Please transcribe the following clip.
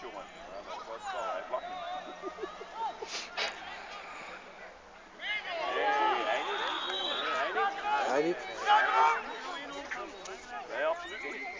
jongen. Dat wordt wel, niet. Niet. Niet. Hij niet. Nee, absoluut niet.